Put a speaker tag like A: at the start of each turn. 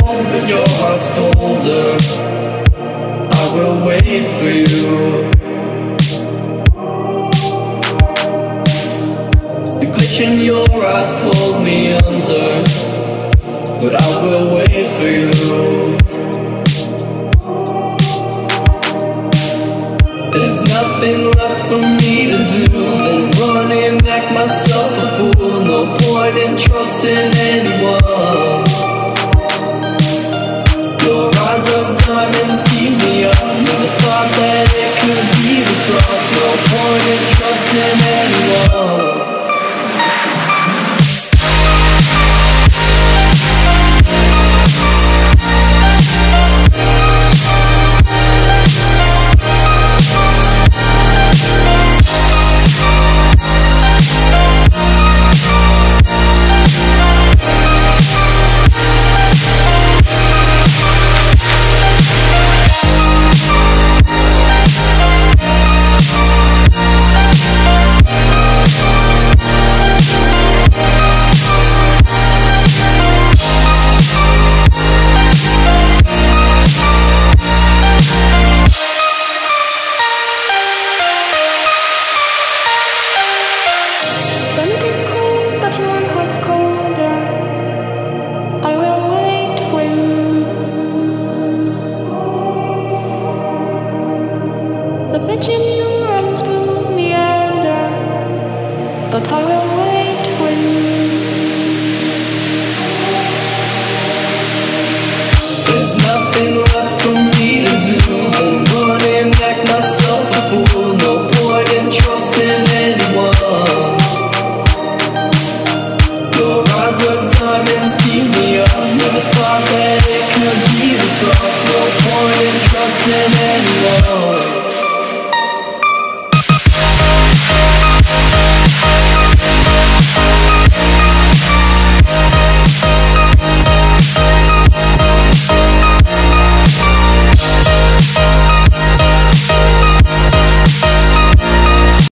A: cold, but your heart's colder. I will wait for you. The glitch in your eyes pulled me under, but I will wait for you. There's nothing left for me to do than run and act myself a fool. No point in trusting anyone. Rough. No point in trusting. The bitch in your arms will meander, but I will wait.